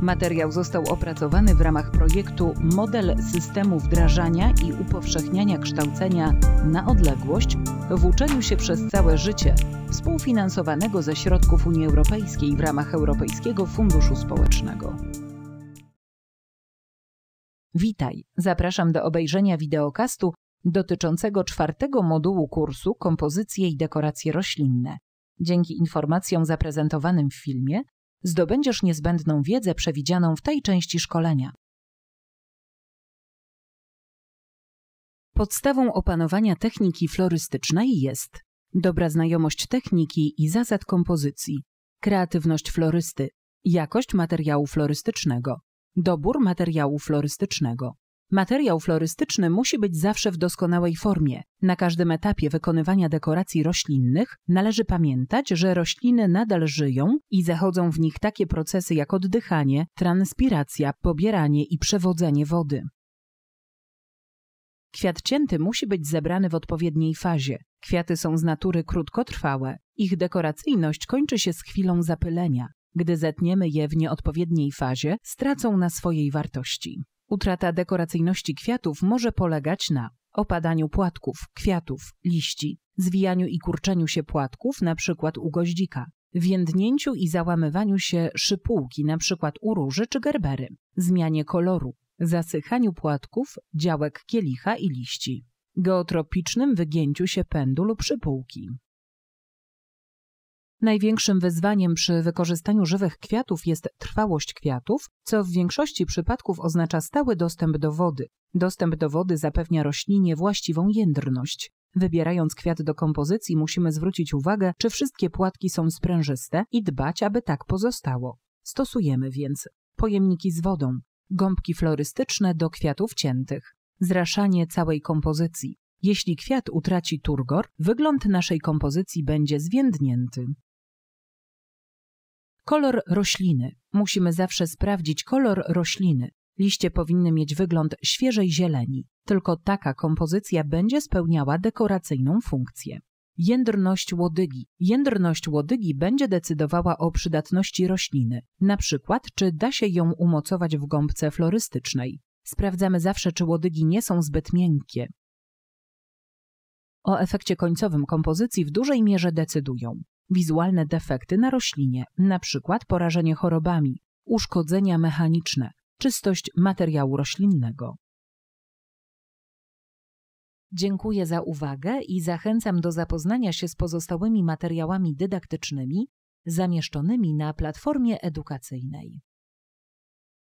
Materiał został opracowany w ramach projektu Model systemu wdrażania i upowszechniania kształcenia na odległość w uczeniu się przez całe życie, współfinansowanego ze środków Unii Europejskiej w ramach Europejskiego Funduszu Społecznego. Witaj, zapraszam do obejrzenia wideokastu dotyczącego czwartego modułu kursu Kompozycje i dekoracje roślinne. Dzięki informacjom zaprezentowanym w filmie zdobędziesz niezbędną wiedzę przewidzianą w tej części szkolenia. Podstawą opanowania techniki florystycznej jest dobra znajomość techniki i zasad kompozycji, kreatywność florysty, jakość materiału florystycznego, dobór materiału florystycznego, Materiał florystyczny musi być zawsze w doskonałej formie. Na każdym etapie wykonywania dekoracji roślinnych należy pamiętać, że rośliny nadal żyją i zachodzą w nich takie procesy jak oddychanie, transpiracja, pobieranie i przewodzenie wody. Kwiat cięty musi być zebrany w odpowiedniej fazie. Kwiaty są z natury krótkotrwałe. Ich dekoracyjność kończy się z chwilą zapylenia. Gdy zetniemy je w nieodpowiedniej fazie, stracą na swojej wartości. Utrata dekoracyjności kwiatów może polegać na opadaniu płatków, kwiatów, liści, zwijaniu i kurczeniu się płatków, np. u goździka, więdnięciu i załamywaniu się szypułki, np. u róży czy gerbery, zmianie koloru, zasychaniu płatków, działek kielicha i liści, geotropicznym wygięciu się pędu lub szypułki. Największym wyzwaniem przy wykorzystaniu żywych kwiatów jest trwałość kwiatów, co w większości przypadków oznacza stały dostęp do wody. Dostęp do wody zapewnia roślinie właściwą jędrność. Wybierając kwiat do kompozycji, musimy zwrócić uwagę, czy wszystkie płatki są sprężyste i dbać, aby tak pozostało. Stosujemy więc pojemniki z wodą, gąbki florystyczne do kwiatów ciętych, zraszanie całej kompozycji. Jeśli kwiat utraci turgor, wygląd naszej kompozycji będzie zwiędnięty. Kolor rośliny. Musimy zawsze sprawdzić kolor rośliny. Liście powinny mieć wygląd świeżej zieleni. Tylko taka kompozycja będzie spełniała dekoracyjną funkcję. Jędrność łodygi. Jędrność łodygi będzie decydowała o przydatności rośliny, na przykład czy da się ją umocować w gąbce florystycznej. Sprawdzamy zawsze, czy łodygi nie są zbyt miękkie. O efekcie końcowym kompozycji w dużej mierze decydują wizualne defekty na roślinie, np. porażenie chorobami, uszkodzenia mechaniczne, czystość materiału roślinnego. Dziękuję za uwagę i zachęcam do zapoznania się z pozostałymi materiałami dydaktycznymi zamieszczonymi na platformie edukacyjnej.